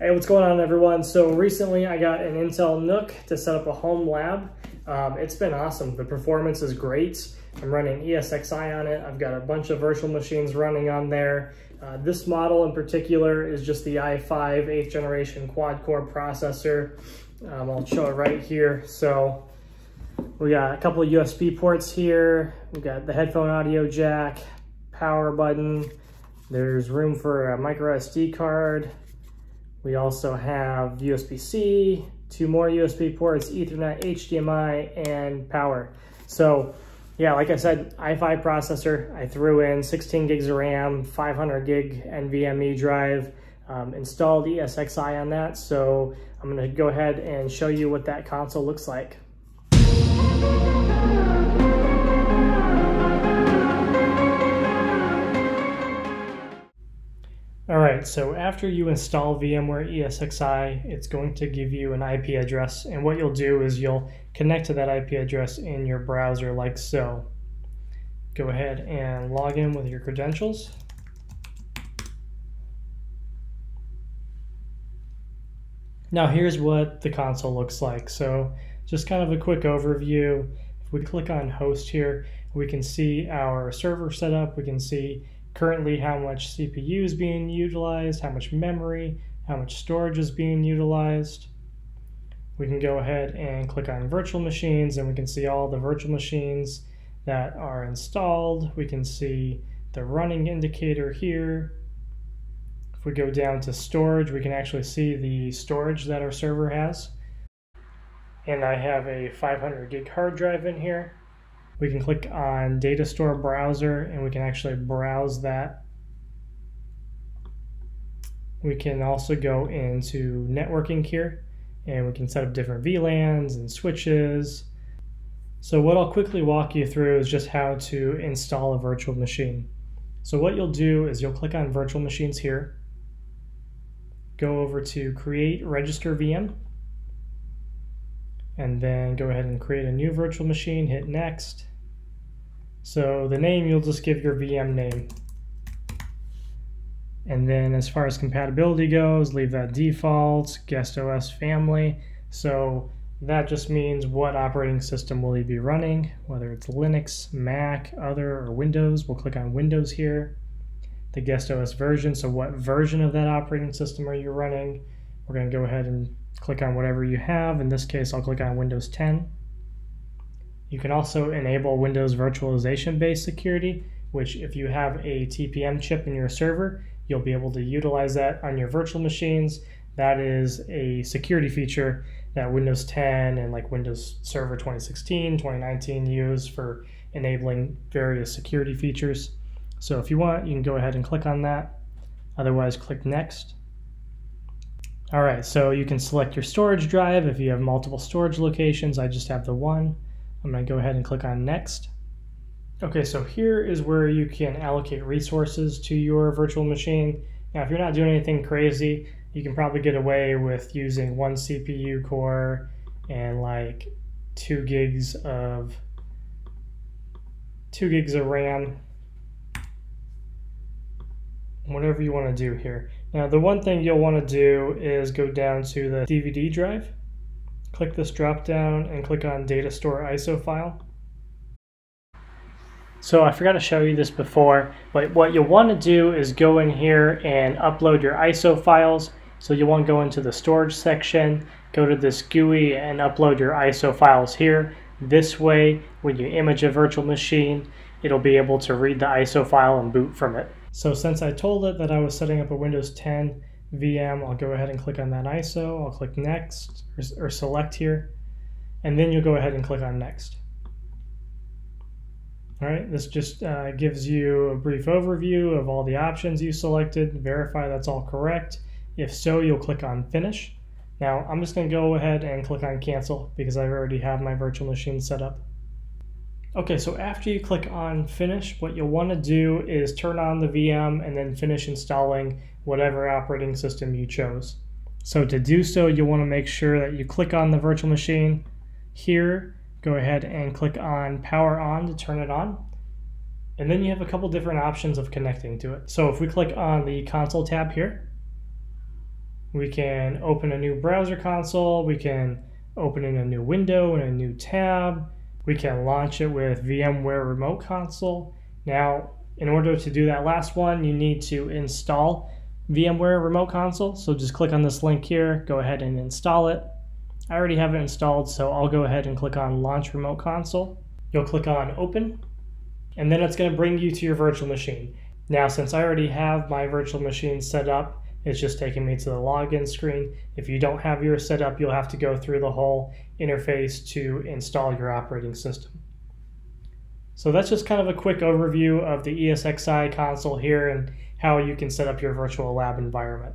Hey, what's going on everyone? So recently I got an Intel NUC to set up a home lab. Um, it's been awesome. The performance is great. I'm running ESXi on it. I've got a bunch of virtual machines running on there. Uh, this model in particular is just the i5 8th generation quad core processor. Um, I'll show it right here. So we got a couple of USB ports here. We got the headphone audio jack, power button. There's room for a micro SD card, we also have USB-C, two more USB ports, Ethernet, HDMI, and power. So yeah, like I said, i5 processor, I threw in 16 gigs of RAM, 500 gig NVMe drive, um, installed ESXi on that. So I'm gonna go ahead and show you what that console looks like. All right, so after you install VMware ESXi, it's going to give you an IP address. And what you'll do is you'll connect to that IP address in your browser like so. Go ahead and log in with your credentials. Now here's what the console looks like. So just kind of a quick overview. If we click on host here, we can see our server setup. We can see currently how much CPU is being utilized, how much memory, how much storage is being utilized. We can go ahead and click on virtual machines and we can see all the virtual machines that are installed. We can see the running indicator here. If we go down to storage, we can actually see the storage that our server has. And I have a 500 gig hard drive in here we can click on data store browser and we can actually browse that. We can also go into networking here and we can set up different VLANs and switches. So what I'll quickly walk you through is just how to install a virtual machine. So what you'll do is you'll click on virtual machines here, go over to create register VM, and then go ahead and create a new virtual machine, hit next. So the name, you'll just give your VM name. And then as far as compatibility goes, leave that default, guest OS family. So that just means what operating system will you be running, whether it's Linux, Mac, other, or Windows. We'll click on Windows here. The guest OS version, so what version of that operating system are you running? We're going to go ahead and click on whatever you have. In this case, I'll click on Windows 10. You can also enable Windows virtualization based security, which if you have a TPM chip in your server, you'll be able to utilize that on your virtual machines. That is a security feature that Windows 10 and like Windows Server 2016, 2019 use for enabling various security features. So if you want, you can go ahead and click on that. Otherwise, click Next. All right, so you can select your storage drive if you have multiple storage locations. I just have the one. I'm to go ahead and click on Next. Okay, so here is where you can allocate resources to your virtual machine. Now, if you're not doing anything crazy, you can probably get away with using one CPU core and like two gigs of two gigs of RAM whatever you want to do here. Now the one thing you'll want to do is go down to the DVD drive, click this drop down and click on data store ISO file. So I forgot to show you this before, but what you'll want to do is go in here and upload your ISO files. So you want to go into the storage section, go to this GUI and upload your ISO files here. This way, when you image a virtual machine, it'll be able to read the ISO file and boot from it. So since I told it that I was setting up a Windows 10 VM, I'll go ahead and click on that ISO. I'll click next or, or select here, and then you'll go ahead and click on next. All right, this just uh, gives you a brief overview of all the options you selected, verify that's all correct. If so, you'll click on finish. Now, I'm just gonna go ahead and click on cancel because I already have my virtual machine set up. Okay, so after you click on finish, what you'll want to do is turn on the VM and then finish installing whatever operating system you chose. So to do so, you'll want to make sure that you click on the virtual machine here, go ahead and click on power on to turn it on. And then you have a couple different options of connecting to it. So if we click on the console tab here, We can open a new browser console. We can open in a new window and a new tab. We can launch it with VMware Remote Console. Now, in order to do that last one, you need to install VMware Remote Console. So just click on this link here, go ahead and install it. I already have it installed, so I'll go ahead and click on Launch Remote Console. You'll click on Open, and then it's going to bring you to your virtual machine. Now, since I already have my virtual machine set up, it's just taking me to the login screen. If you don't have yours set up, you'll have to go through the whole interface to install your operating system. So that's just kind of a quick overview of the ESXi console here and how you can set up your virtual lab environment.